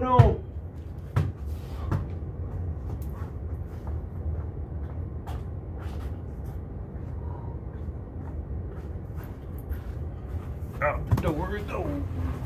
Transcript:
no. Oh, don't worry, though.